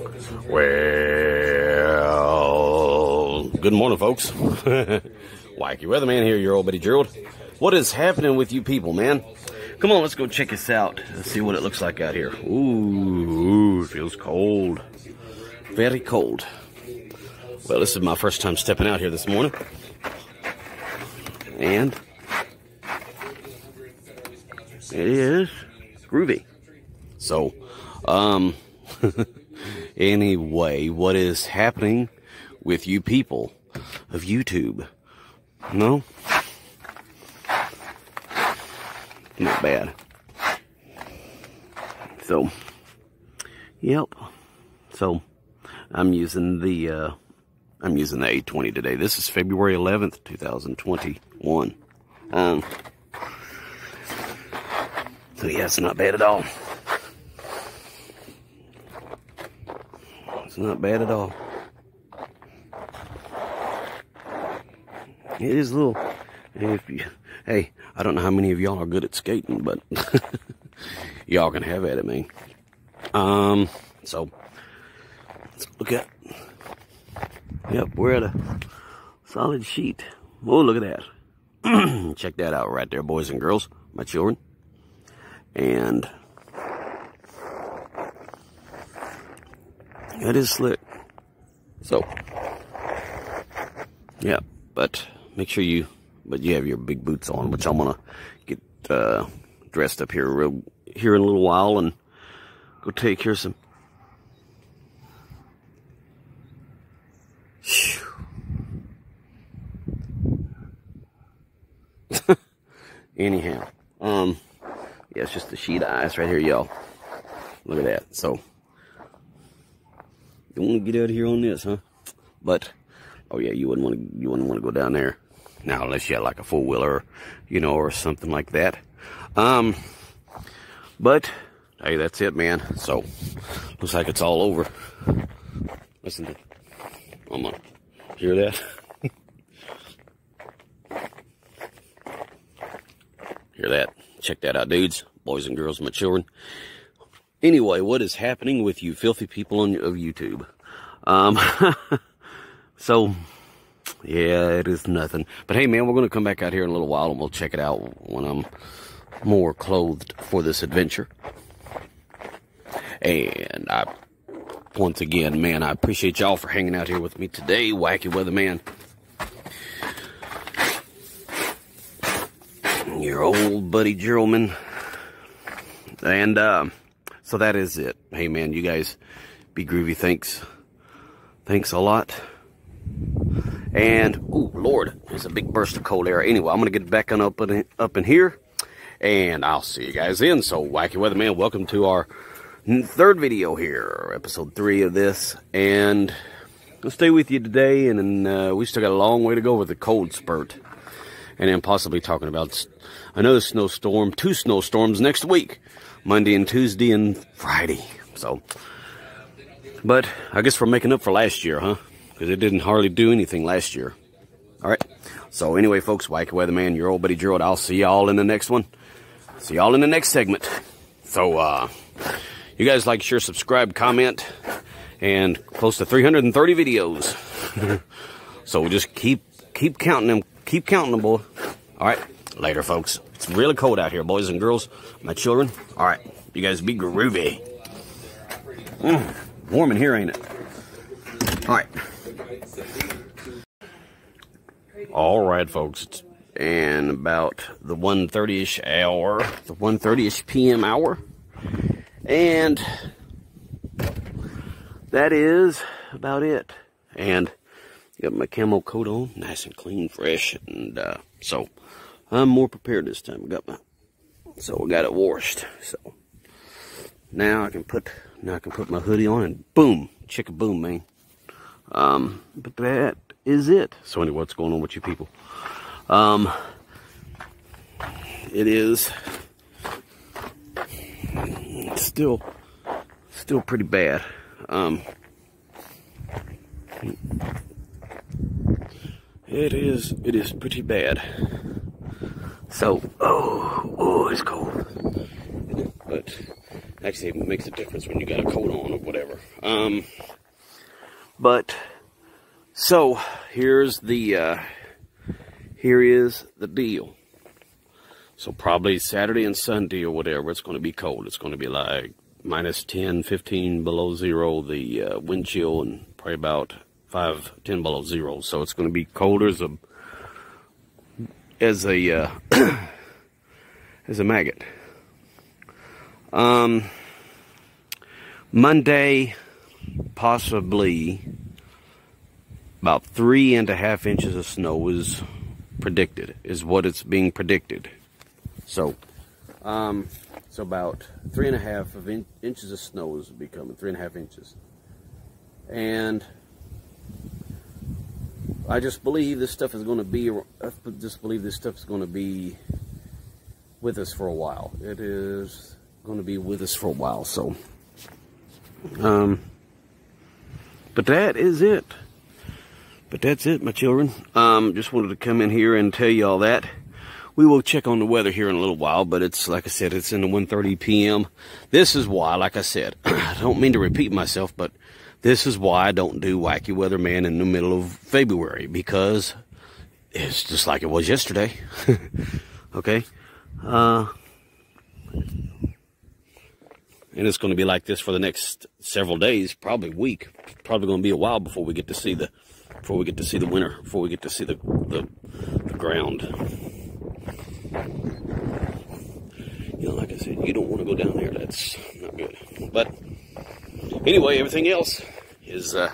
Well, good morning, folks. Wacky Weatherman here, your old buddy Gerald. What is happening with you people, man? Come on, let's go check this out. Let's see what it looks like out here. Ooh, ooh, it feels cold. Very cold. Well, this is my first time stepping out here this morning. And it is groovy. So, um, anyway, what is happening with you people of YouTube? No? Not bad. So, yep. So, I'm using the, uh, I'm using the 820 today. This is February 11th, 2021. Um, so yeah, it's not bad at all. Not bad at all. It is a little, if you, hey, I don't know how many of y'all are good at skating, but y'all can have at it, man. Um, so, let's look at, yep, we're at a solid sheet. Oh, look at that. Check that out right there, boys and girls, my children. And It is slick. So, yeah, but make sure you, but you have your big boots on, which I'm gonna get uh, dressed up here real, here in a little while and go take care of some. Anyhow, um, yeah, it's just the sheet of ice right here, y'all. Look at that. So, you want to get out of here on this, huh? But, oh yeah, you wouldn't want to, you wouldn't want to go down there. Now, unless you had like a four wheeler, you know, or something like that. Um, but, hey, that's it, man. So, looks like it's all over. Listen to, I'm gonna hear that. hear that? Check that out, dudes, boys and girls, my children. Anyway, what is happening with you filthy people on of YouTube? Um, so, yeah, it is nothing. But hey, man, we're going to come back out here in a little while and we'll check it out when I'm more clothed for this adventure. And I, once again, man, I appreciate y'all for hanging out here with me today, Wacky Weather Man. Your old buddy Geraldman. And, um, so that is it. Hey man, you guys be groovy. Thanks. Thanks a lot. And, oh Lord, there's a big burst of cold air. Anyway, I'm going to get back on up in, up in here. And I'll see you guys in. So, Wacky Weatherman, welcome to our third video here. Episode three of this. And I'll stay with you today. And uh, we still got a long way to go with the cold spurt. And then possibly talking about another snowstorm, two snowstorms next week. Monday and Tuesday and Friday. So, but I guess we're making up for last year, huh? Because it didn't hardly do anything last year. All right. So anyway, folks, Wacky Weatherman, your old buddy Gerald. I'll see y'all in the next one. See y'all in the next segment. So, uh, you guys like, share, subscribe, comment, and close to 330 videos. so we just keep keep counting them. Keep counting them, boy. All right. Later, folks. It's really cold out here, boys and girls, my children. All right, you guys be groovy. Mm, warm in here, ain't it? All right. All right, folks. In about the 1.30ish hour, the 1.30ish p.m. hour. And that is about it. And got my camo coat on, nice and clean, fresh. And uh, so I'm more prepared this time. I got my, so I got it washed. So now I can put, now I can put my hoodie on and boom, chicka boom, man. Um, but that is it. So anyway, what's going on with you people? Um, it is still, still pretty bad. Um, it is, it is pretty bad. So, oh, oh, it's cold. But Actually, it makes a difference when you got a coat on or whatever. Um, but, so, here's the, uh, here is the deal. So probably Saturday and Sunday or whatever, it's going to be cold. It's going to be like minus 10, 15 below zero, the uh, wind chill, and probably about 5, 10 below zero. So it's going to be colder as a, as a, uh, as a maggot. Um, Monday, possibly about three and a half inches of snow is predicted, is what it's being predicted. So, um, so about three and a half of in inches of snow is becoming three and a half inches. And I just believe this stuff is going to be, I just believe this stuff is going to be with us for a while. It is going to be with us for a while. So, um, but that is it. But that's it, my children. Um, just wanted to come in here and tell you all that. We will check on the weather here in a little while, but it's, like I said, it's in the 1.30 p.m. This is why, like I said, I don't mean to repeat myself, but this is why I don't do Wacky Weather Man in the middle of February, because it's just like it was yesterday. okay? Uh, and it's going to be like this for the next several days, probably week. Probably going to be a while before we get to see the before we get to see the winter, before we get to see the the, the ground. You know, like I said, you don't want to go down there. That's not good. But anyway, everything else is uh,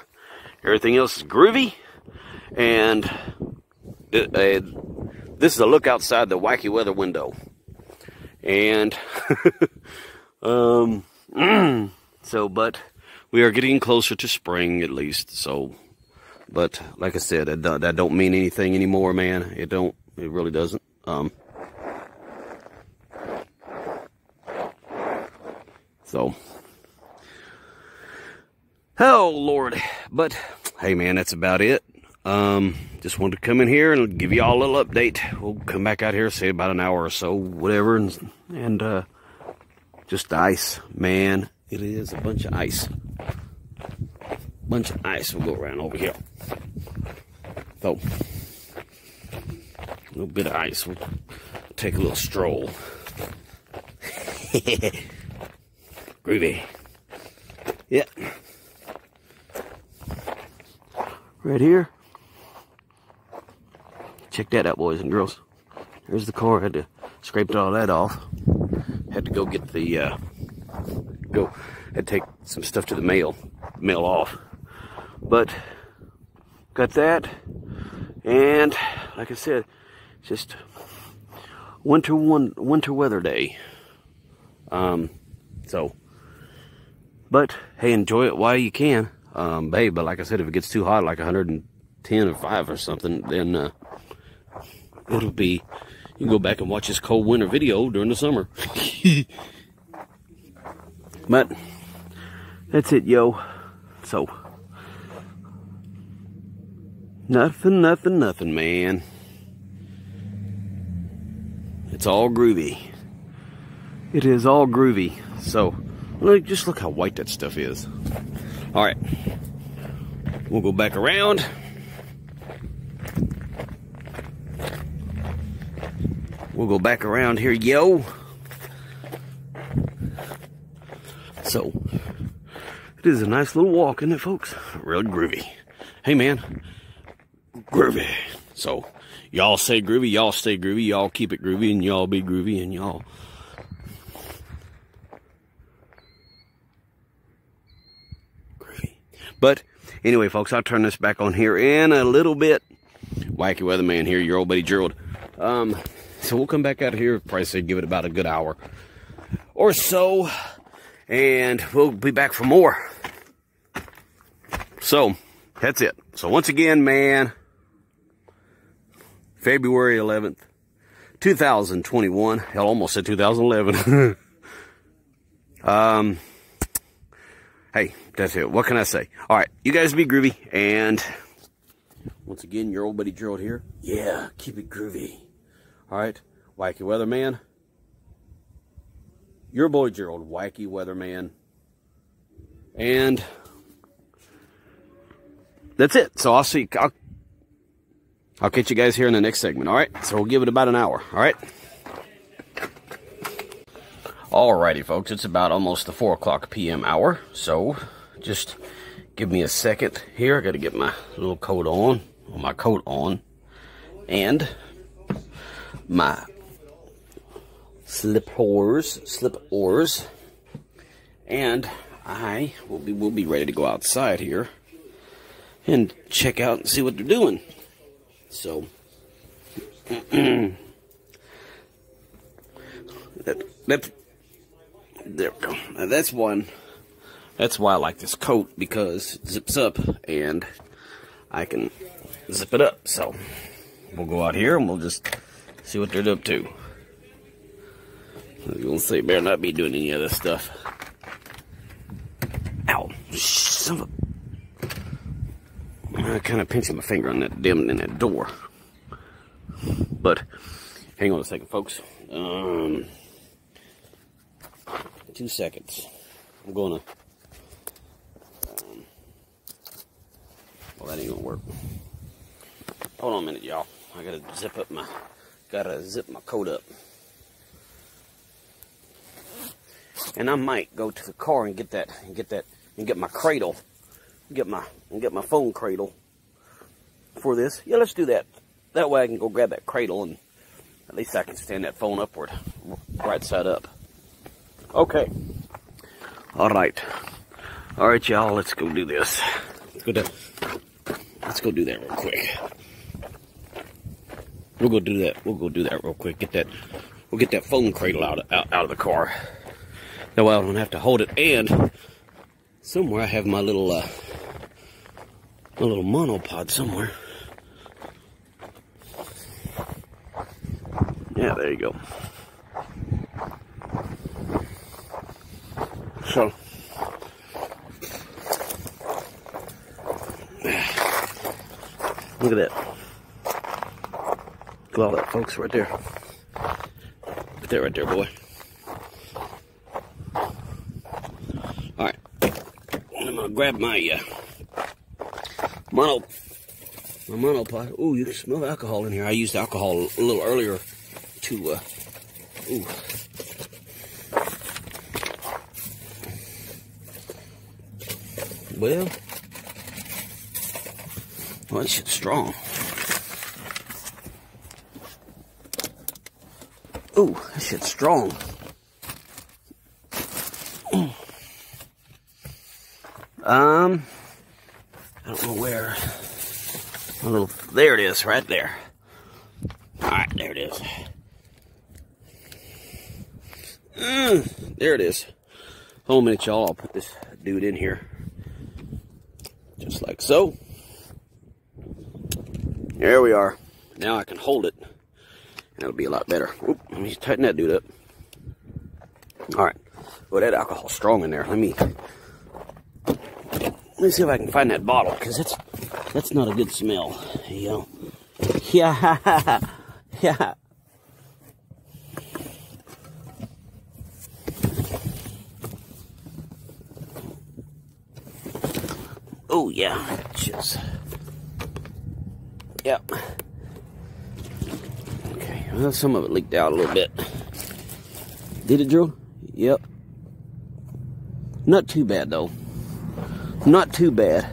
everything else is groovy, and uh, this is a look outside the wacky weather window, and. Um, so, but we are getting closer to spring at least. So, but like I said, that, that don't mean anything anymore, man. It don't, it really doesn't. Um, so, oh Lord, but hey, man, that's about it. Um, just wanted to come in here and give you all a little update. We'll come back out here, say about an hour or so, whatever, and, and uh, just ice, man. It is a bunch of ice. Bunch of ice. We'll go around over here. So, a little bit of ice. We'll take a little stroll. Groovy. Yep. Right here. Check that out, boys and girls. There's the car. I had to scrape all that off had to go get the, uh, go, had take some stuff to the mail, mail off. But, got that, and, like I said, just winter one, winter weather day. Um, so, but, hey, enjoy it while you can. Um, babe, but like I said, if it gets too hot, like 110 or 5 or something, then, uh, it'll be you can go back and watch this cold winter video during the summer. but that's it, yo. So nothing, nothing, nothing, man. It's all groovy. It is all groovy. So look, just look how white that stuff is. All right, we'll go back around. We'll go back around here, yo. So, it is a nice little walk, isn't it, folks? Real groovy. Hey, man. Groovy. So, y'all say groovy, y'all stay groovy, y'all keep it groovy, and y'all be groovy, and y'all... Groovy. But, anyway, folks, I'll turn this back on here in a little bit. Wacky Weatherman here, your old buddy Gerald. Um, so we'll come back out here, probably say give it about a good hour or so, and we'll be back for more. So, that's it. So once again, man, February 11th, 2021. Hell, almost said 2011. um, hey, that's it. What can I say? All right, you guys be groovy, and once again, your old buddy Gerald here. Yeah, keep it groovy. All right, wacky weatherman. your boy Gerald, Wacky Weatherman. And that's it. So I'll see. I'll, I'll catch you guys here in the next segment. All right. So we'll give it about an hour. All right. Alrighty, folks. It's about almost the 4 o'clock p.m. hour. So just give me a second here. I got to get my little coat on, my coat on, and my slip oars, slip oars, and I will be will be ready to go outside here and check out and see what they're doing. So that that there we go. Now that's one. That's why I like this coat because it zips up and I can zip it up. So we'll go out here and we'll just see what they're up to. You'll see, better not be doing any of this stuff. Ow. Son of a... I kind of pinching my finger on that dim in that door. But, hang on a second, folks. Um, two seconds. I'm gonna... Um, well, that ain't gonna work. Hold on a minute, y'all. I gotta zip up my... Gotta zip my coat up. and I might go to the car and get that and get that and get my cradle, get my and get my phone cradle for this. Yeah, let's do that. That way I can go grab that cradle and at least I can stand that phone upward, right side up. Okay. All right. All right, y'all. Let's go do this. Let's go do. Let's go do that real quick. We'll go do that. We'll go do that real quick. Get that. We'll get that phone cradle out of, out, out of the car. That way I don't have to hold it. And somewhere I have my little, uh, my little monopod somewhere. Yeah, there you go. So, look at that. Look at all that folks right there. Right there, right there, boy. Alright. I'm gonna grab my uh, mono my monopod. Oh, you can smell alcohol in here. I used alcohol a little earlier to uh, ooh. Well, well, shit's strong. Ooh, that shit's strong. Um, I don't know where. A little, there it is, right there. All right, there it is. Mm, there it is. Hold a minute, y'all. I'll put this dude in here. Just like so. There we are. Now I can hold it. That'll be a lot better. Oop, let me tighten that dude up. All right. Well, that alcohol's strong in there. Let me let me see if I can find that bottle, because that's that's not a good smell. Know. Yeah, yeah. Oh yeah, just yep. Well some of it leaked out a little bit. Did it, Drew? Yep. Not too bad though. Not too bad.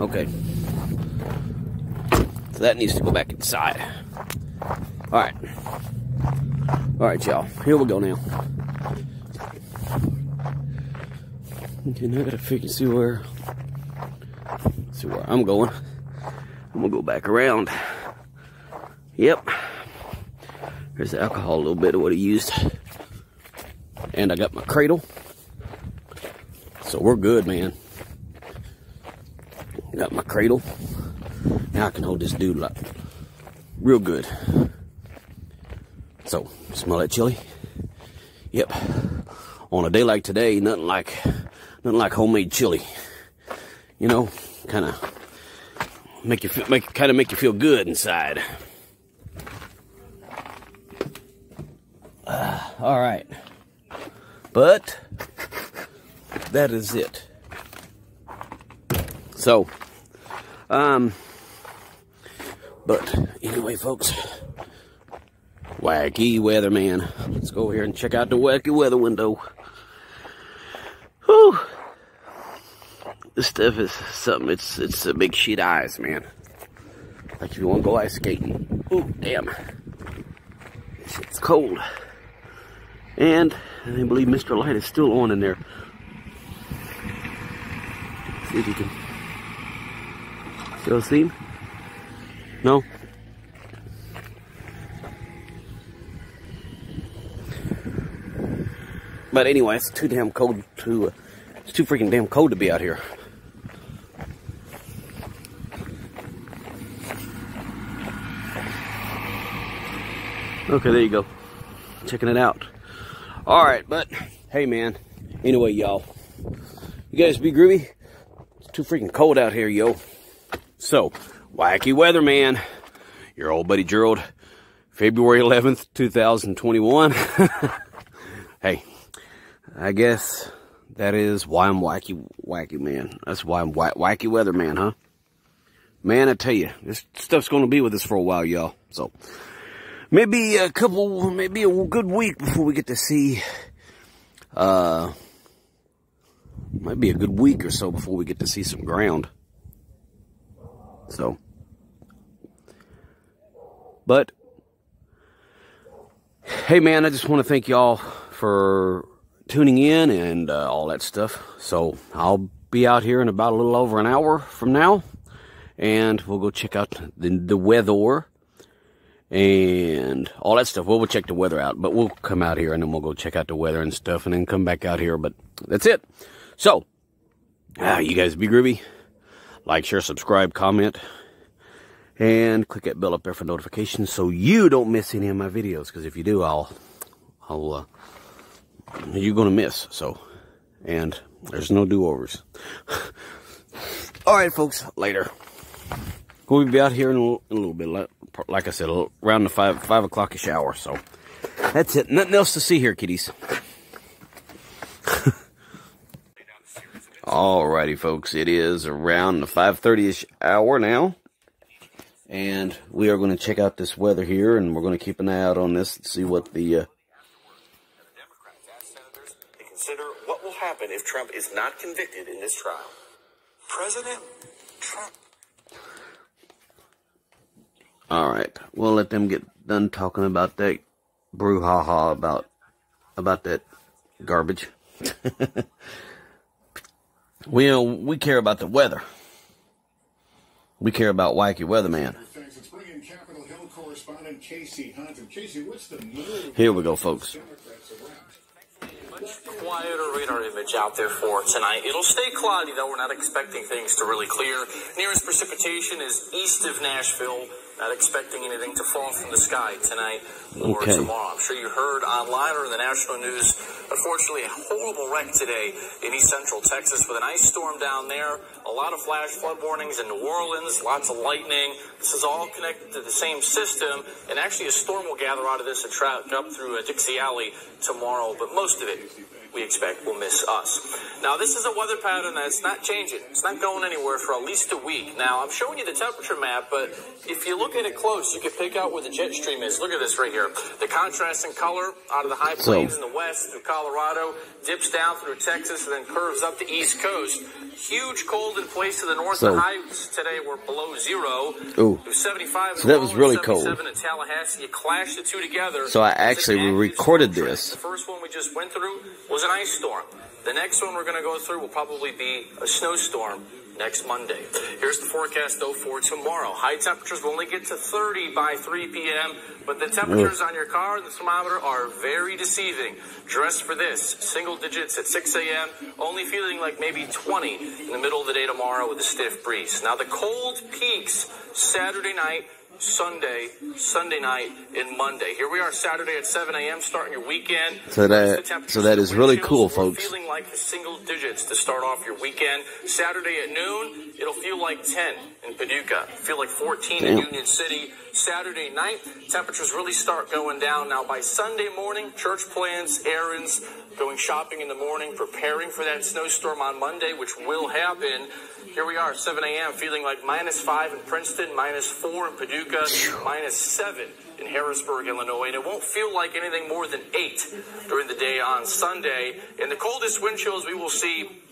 Okay. So that needs to go back inside. Alright. Alright, y'all. Here we go now. Okay, now I gotta figure see where see where I'm going. I'm gonna go back around. Yep. There's the alcohol, a little bit of what he used. And I got my cradle. So we're good, man. Got my cradle. Now I can hold this dude like real good. So, smell that chili? Yep. On a day like today, nothing like nothing like homemade chili. You know, kind of make you feel, make kind of make you feel good inside. All right. But that is it. So, um, but anyway, folks, wacky weatherman. Let's go here and check out the wacky weather window. Whew. This stuff is something, it's, it's a big sheet of ice, man. Like if you want to go ice skating. Oh, damn. It's cold. And I believe Mr. Light is still on in there. See if you can still see him. No? But anyway, it's too damn cold to, uh, it's too freaking damn cold to be out here. Okay, there you go. Checking it out. All right, but hey, man. Anyway, y'all, you guys be groovy. It's too freaking cold out here, yo. So, wacky weather, man. Your old buddy Gerald, February 11th, 2021. hey, I guess that is why I'm wacky, wacky man. That's why I'm wacky weather man, huh? Man, I tell you, this stuff's going to be with us for a while, y'all. So, maybe a couple, maybe a good week before we get to see, uh, might be a good week or so before we get to see some ground. So, but, hey man, I just want to thank y'all for tuning in and uh, all that stuff. So, I'll be out here in about a little over an hour from now, and we'll go check out the, the weather and all that stuff. We'll, we'll check the weather out, but we'll come out here and then we'll go check out the weather and stuff and then come back out here. But that's it. So, uh, you guys be groovy. Like, share, subscribe, comment, and click that bell up there for notifications so you don't miss any of my videos. Because if you do, I'll, I'll, uh, you're going to miss. So, and there's no do-overs. all right, folks, later. We'll be out here in a little, in a little bit like I said, around the five five o'clockish hour. So that's it. Nothing else to see here, kiddies. Alrighty, folks. It is around the 5.30ish hour now. And we are going to check out this weather here, and we're going to keep an eye out on this and see what the... Uh... Consider what will happen if Trump is not convicted in this trial. President Trump all right, we'll let them get done talking about that brouhaha about about that garbage. we uh, we care about the weather. We care about wacky weatherman. Here we go, folks Much quieter radar image out there for tonight. It'll stay cloudy, though. We're not expecting things to really clear. Nearest precipitation is east of Nashville. Not expecting anything to fall from the sky tonight or okay. tomorrow. I'm sure you heard online or in the national news. Unfortunately, a horrible wreck today in east central Texas with an ice storm down there. A lot of flash flood warnings in New Orleans, lots of lightning. This is all connected to the same system. And actually, a storm will gather out of this and track up through Dixie Alley tomorrow, but most of it we expect will miss us. Now, this is a weather pattern that's not changing. It's not going anywhere for at least a week. Now, I'm showing you the temperature map, but if you look at it close, you can pick out where the jet stream is. Look at this right here. The contrast in color out of the high plains so. in the west through Colorado, dips down through Texas, and then curves up the east coast. Huge cold in place to the north. So, the highs today were below zero. Ooh. 75 so that was really cold. In Tallahassee. You clash the two together. So I actually recorded this. The first one we just went through was an ice storm. The next one we're going to go through will probably be a snowstorm next Monday. Here's the forecast, though, for tomorrow. High temperatures will only get to 30 by 3 p.m., but the temperatures on your car and the thermometer are very deceiving. Dress for this. Single digits at 6 a.m., only feeling like maybe 20 in the middle of the day tomorrow with a stiff breeze. Now, the cold peaks Saturday night Sunday, Sunday night, and Monday. Here we are Saturday at 7 a.m. starting your weekend. So that so that is really cool, folks. Feeling like the single digits to start off your weekend. Saturday at noon, it'll feel like 10 in Paducah. Feel like 14 Damn. in Union City. Saturday night, temperatures really start going down. Now by Sunday morning, church plans, errands, going shopping in the morning, preparing for that snowstorm on Monday, which will happen. Here we are, 7 a.m., feeling like minus 5 in Princeton, minus 4 in Paducah, minus 7 in Harrisburg, Illinois. And it won't feel like anything more than 8 during the day on Sunday. And the coldest wind chills we will see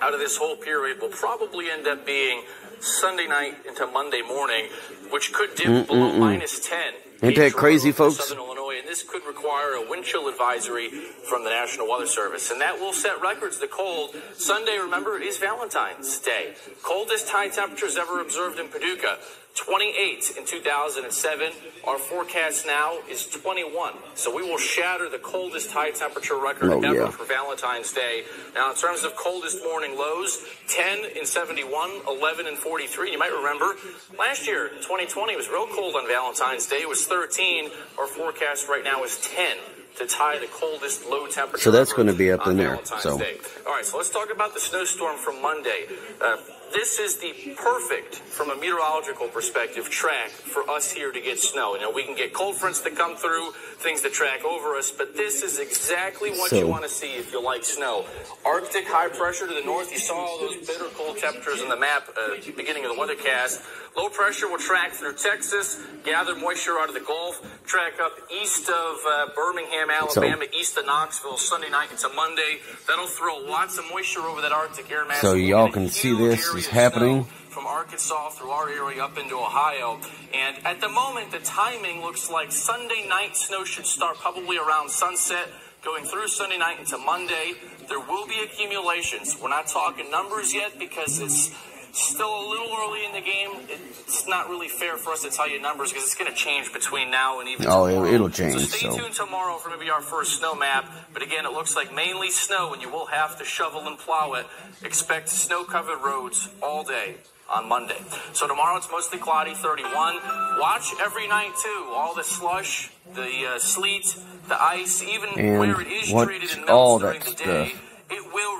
out of this whole period will probably end up being Sunday night into Monday morning, which could dip Mm-mm-mm. below mm, mm. minus 10. Ain't that crazy, folks? Southern Illinois, and this could require a wind chill advisory from the National Weather Service, and that will set records. The cold Sunday, remember, is Valentine's Day. Coldest high temperatures ever observed in Paducah. 28 in 2007. Our forecast now is 21. So we will shatter the coldest high temperature record oh, ever yeah. for Valentine's Day. Now, in terms of coldest morning lows, 10 in 71, 11 in 43. You might remember last year, 2020, was real cold on Valentine's Day. It was 13. Our forecast right now is 10 to tie the coldest low temperature. So that's going to be up in there. So. Day. All right, so let's talk about the snowstorm from Monday. Uh, this is the perfect, from a meteorological perspective, track for us here to get snow. You know, we can get cold fronts that come through, things that track over us, but this is exactly what so, you want to see if you like snow. Arctic high pressure to the north. You saw all those bitter cold temperatures in the map uh, beginning of the weathercast. Low pressure will track through Texas, gather moisture out of the Gulf, track up east of uh, Birmingham, Alabama, so, east of Knoxville, Sunday night into Monday. That'll throw lots of moisture over that Arctic air mass. So y'all can see this happening. From Arkansas through our area up into Ohio. And at the moment, the timing looks like Sunday night snow should start probably around sunset going through Sunday night into Monday. There will be accumulations. We're not talking numbers yet because it's still a little early in the game. It's not really fair for us to tell you numbers because it's going to change between now and even oh, tomorrow. it'll change. So stay so. tuned tomorrow for maybe our first snow map. But again, it looks like mainly snow, and you will have to shovel and plow it. Expect snow-covered roads all day on Monday. So tomorrow it's mostly cloudy, 31. Watch every night too. All the slush, the uh, sleet, the ice, even and where it is treated and melts during the day. Stuff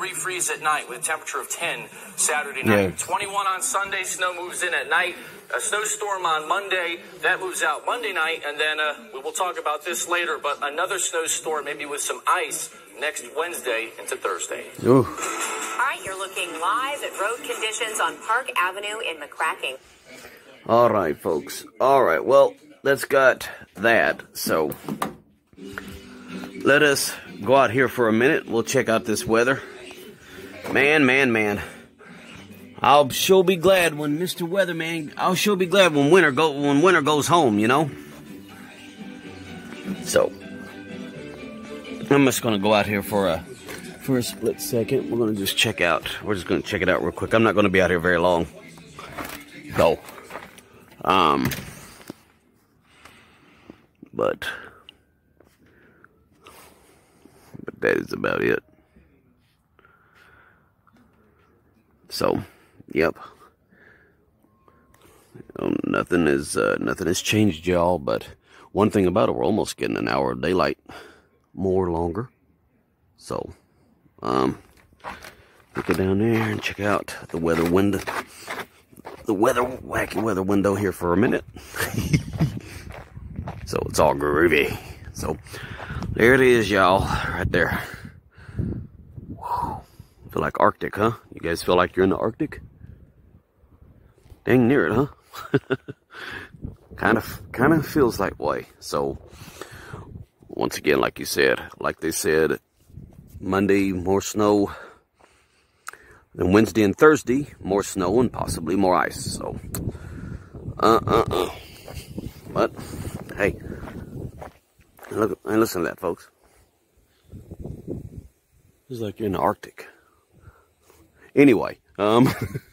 refreeze at night with a temperature of 10 Saturday night. Yeah. 21 on Sunday. Snow moves in at night. A snowstorm on Monday. That moves out Monday night. And then uh, we will talk about this later, but another snowstorm, maybe with some ice, next Wednesday into Thursday. Ooh. All right, you're looking live at road conditions on Park Avenue in McCracken. All right, folks. All right, well, that's got that. So let us go out here for a minute. We'll check out this weather. Man, man, man. I'll sure be glad when Mr. Weatherman, I'll sure be glad when winter go when winter goes home, you know? So I'm just gonna go out here for a for a split second. We're gonna just check out. We're just gonna check it out real quick. I'm not gonna be out here very long. So um but but that is about it. So, yep. Nothing is uh, nothing has changed, y'all. But one thing about it, we're almost getting an hour of daylight more longer. So, um, look down there and check out the weather window. The weather wacky weather window here for a minute. so it's all groovy. So there it is, y'all, right there. Feel like Arctic, huh? You guys feel like you're in the Arctic? Dang near it, huh? kind of, kind of feels like way. So, once again, like you said, like they said, Monday more snow. Then Wednesday and Thursday more snow and possibly more ice. So, uh, uh, uh. But hey, Look, and listen to that, folks. It's like you're in the Arctic. Anyway, um,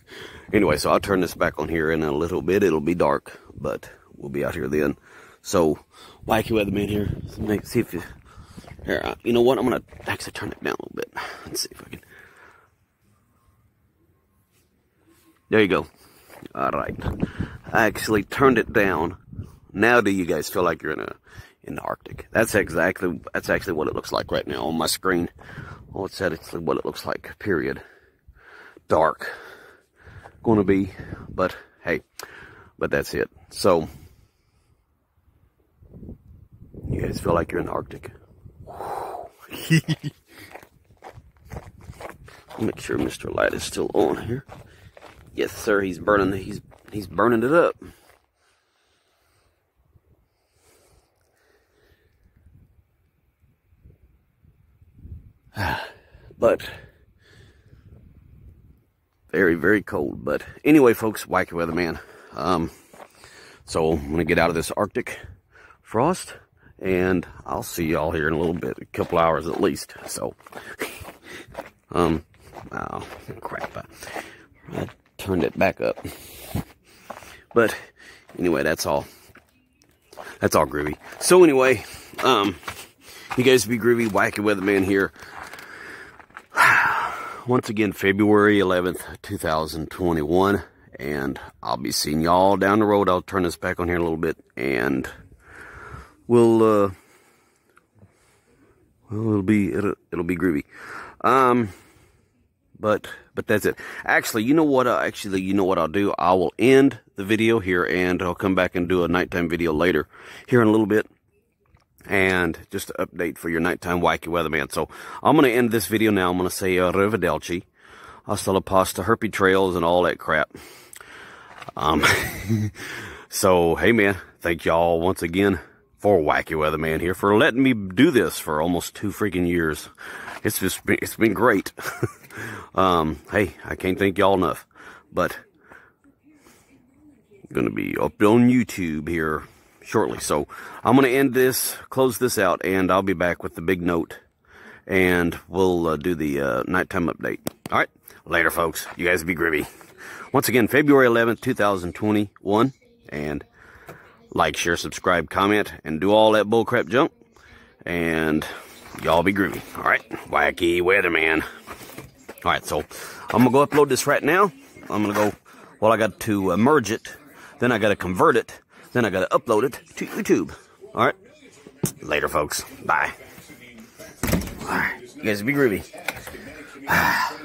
anyway, so I'll turn this back on here in a little bit. It'll be dark, but we'll be out here then. So, wacky weatherman here. Make, see if you, here, uh, you know what? I'm gonna actually turn it down a little bit. Let's see if I can. There you go. All right. I actually turned it down now do you guys feel like you're in a in the Arctic? That's exactly that's actually what it looks like right now on my screen. Oh, it's what it looks like. Period. Dark. Going to be, but hey, but that's it. So you guys feel like you're in the Arctic. Make sure Mr. Light is still on here. Yes, sir. He's burning. He's he's burning it up. but very very cold. But anyway, folks, wacky weatherman. Um, so I'm gonna get out of this Arctic frost, and I'll see y'all here in a little bit, a couple hours at least. So, um, oh crap! I, I turned it back up. But anyway, that's all. That's all groovy. So anyway, um, you guys be groovy, wacky weatherman here. Once again, February 11th, 2021. And I'll be seeing y'all down the road. I'll turn this back on here a little bit and we'll, uh, well, it'll be, it'll, it'll be groovy. Um, but, but that's it. Actually, you know what, uh, actually, you know what I'll do? I will end the video here and I'll come back and do a nighttime video later here in a little bit and just an update for your nighttime wacky weatherman. So I'm going to end this video now. I'm going to say uh, arrivederci, hasta la pasta, herpy trails, and all that crap. Um, so, hey man, thank y'all once again for Wacky Weatherman here for letting me do this for almost two freaking years. It's just been, it's been great. um, hey, I can't thank y'all enough, but going to be up on YouTube here shortly. So I'm going to end this, close this out, and I'll be back with the big note, and we'll uh, do the uh, nighttime update. All right, later, folks. You guys be groovy. Once again, February 11th, 2021, and like, share, subscribe, comment, and do all that bullcrap junk, and y'all be groovy. All right, wacky weatherman. All right, so I'm gonna go upload this right now. I'm gonna go. Well, I got to uh, merge it, then I got to convert it, then I got to upload it to YouTube. All right, later, folks. Bye. All right, you guys be groovy.